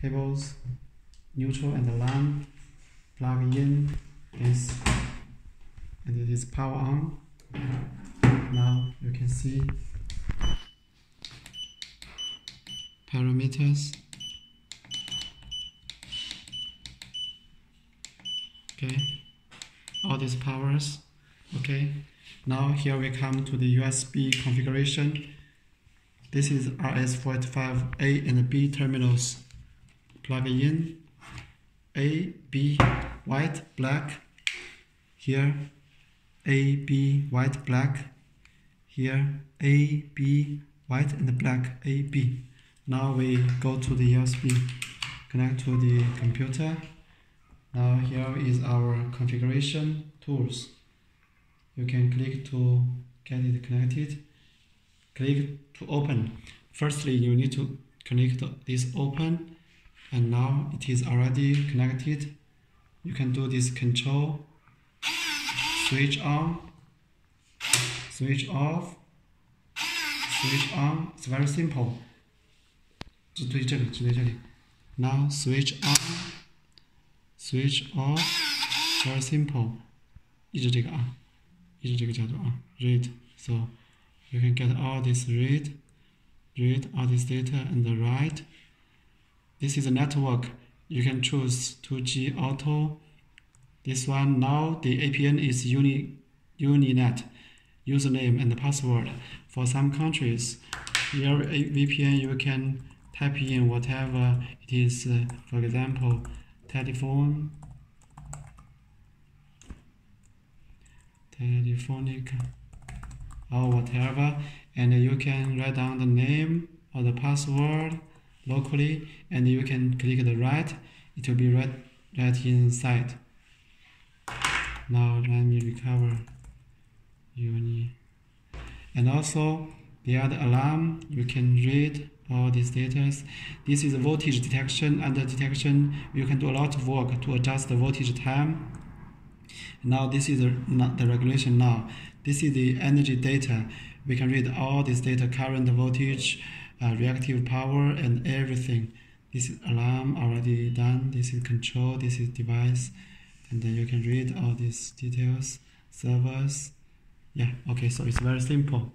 cables, neutral and alarm, plug in this, and it is power on. Now you can see parameters. Okay, all these powers. Okay, now here we come to the USB configuration. This is RS485A and B terminals. Plug in A, B, white, black. Here, A, B, white, black. Here, A, B, white and black, A, B. Now we go to the USB, connect to the computer. Now here is our configuration tools. You can click to get it connected. Click to open. Firstly, you need to connect this open and now it is already connected. You can do this control, switch on, switch off, switch on. It's very simple. 只对这里，只对这里。Now switch on, switch off. Very simple. 一直这个啊，一直这个角度啊。Read. So you can get all this read, read all this data and write. This is a network. You can choose 2G auto. This one now the APN is uni, Uninet username and password. For some countries, your APN you can type in whatever it is. Uh, for example, telephone, telephonic, or whatever, and you can write down the name or the password locally, and you can click the right. It will be right right inside. Now let me recover uni. And also the other alarm, you can read all these data. This is a voltage detection. Under detection, you can do a lot of work to adjust the voltage time. Now this is the, the regulation now. This is the energy data. We can read all this data, current voltage, uh, reactive power, and everything. This is alarm already done. This is control. This is device. And then you can read all these details, servers. Yeah, okay, so it's very simple.